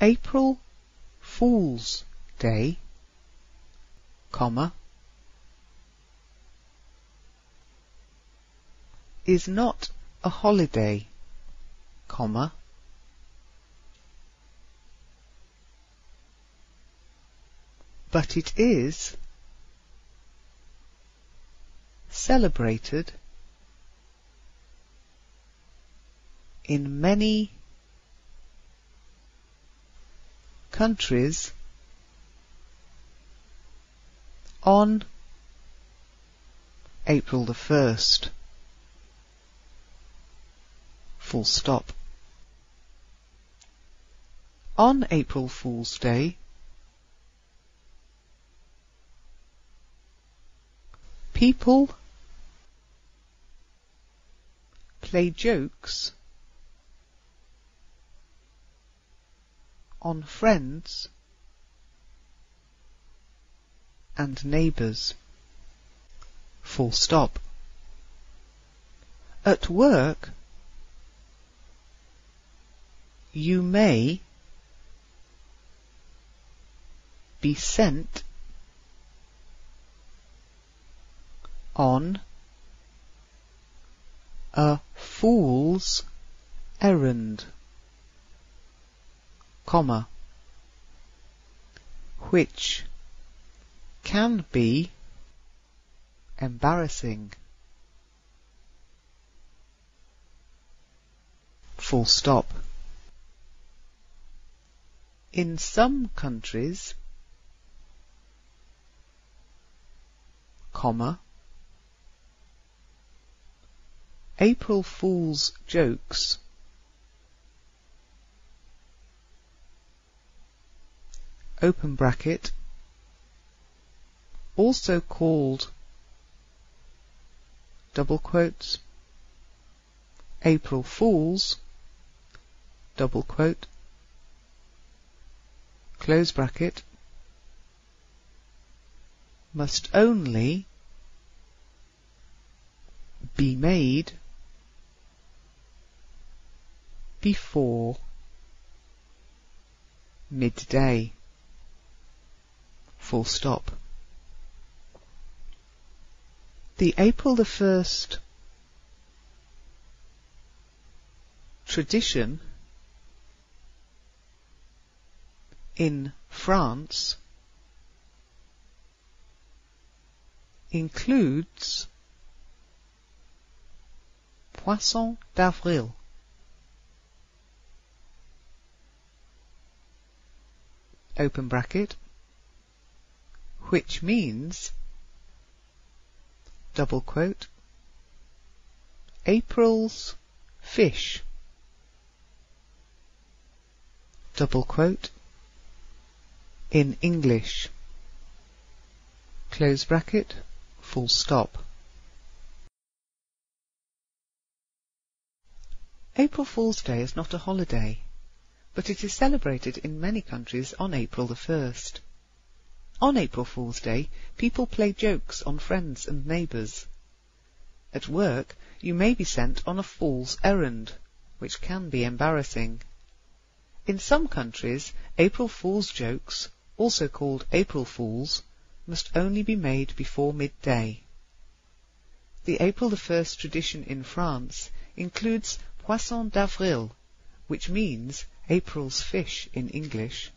April Fool's Day, comma, is not a holiday, comma, but it is celebrated in many countries on April the 1st. Full stop. On April Fool's Day, people play jokes on friends and neighbours. Full stop. At work, you may be sent on a fool's errand, comma, which can be embarrassing. Full stop. In some countries, comma, April Fool's jokes open bracket also called double quotes April Fools double quote close bracket must only be made before midday. Full stop. The April the 1st tradition in France includes Poisson d'avril open bracket, which means, double quote, April's fish, double quote, in English, close bracket, full stop. April Fool's Day is not a holiday but it is celebrated in many countries on April the 1st. On April Fool's Day, people play jokes on friends and neighbours. At work, you may be sent on a fool's errand, which can be embarrassing. In some countries, April Fool's jokes, also called April Fools, must only be made before midday. The April the 1st tradition in France includes Poisson d'avril, which means April's fish in English